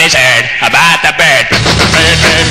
what said about the bird. bird, bird.